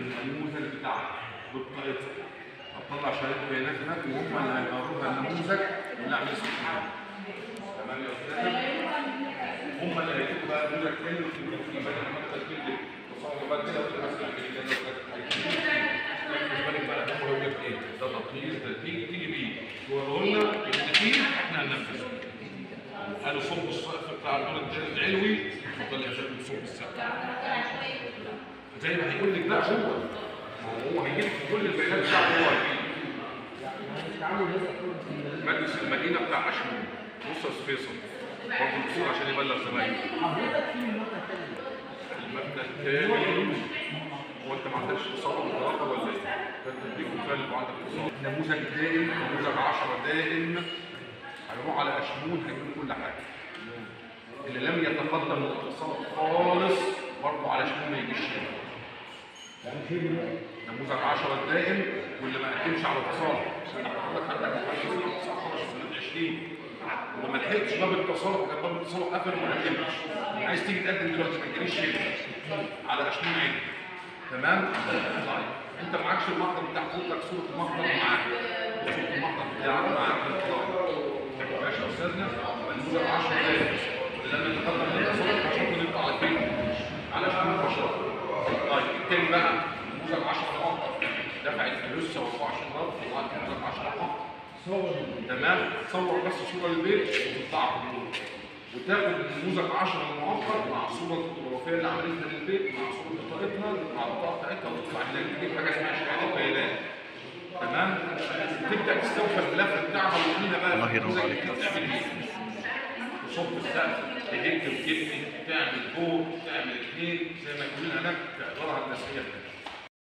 بالنموذج بتاعك بالطريقة هتطلع شهاده بيانات هناك وهم اللي هيقروها النموذج اللي عامل اسمه تمام يا أستاذ هم اللي هيكتبوا بقى نموذج تاني ويكتبوا بدل ما انت تكتب تصور بقى كده وتبقى مثلا يقول لك إيه بيه إحنا هننفذه قالوا السقف بتاع الدور العلوي يا شباب صوب السقف زي ما هيقول لك لا هو هو هيجيب كل البيانات بتاعته هو هيجيب. مجلس المدينة بتاع اشمون بص فيصل. برضه الدكتور عشان يبلغ زمايله. حضرتك في المبنى الثاني هو أنت ما عندكش تصور متراقب ولا إيه؟ فانت تديك مخالف وعندك تصور نموذج دائم نموذج 10 دائم. هيروح على اشمون هيكون كل حاجة. اللي لم يتقدم للاتصال خالص برضه على شمون ما يجيش. نموذج 10 الدائم واللي ما قدمش على اتصال. حضرتك عندك محدث الاتصال خلص سنه 20 وما لحقتش باب الاتصال وكان باب الاتصال قفل وما قدمتش. عايز تيجي تقدم دلوقتي ما هنا. على اشمون عين تمام؟ طيب. أنت معكش المحضر بتاع حضرتك صورة المحضر معاك. صورة المحضر بتاعك معاك ماشي يا استاذنا نموذج 10 دقايق التاني بقى نموذج 10 نقط دفع الفلوس 24 رب طلعت نموذج 10 نقط تمام؟ تصور بس صورة للبيت وتطلع بالنور وتاخد نموذج 10 المؤقت مع الصورة الفوتوغرافيه اللي عملتها للبيت مع صورة بطاقتها مع البطاقه بتاعتها وتطلع هناك. تجيب حاجة اسمها شهادة بيانات. تمام؟ تبدأ تستوفى الملف بتاعها وتقولنا بقى الله ينور عليك. إيه؟ تصب السقف تهج وتبني تعمل فوق تعمل اثنين زي ما يقولون هناك عبارة عن مسؤوليه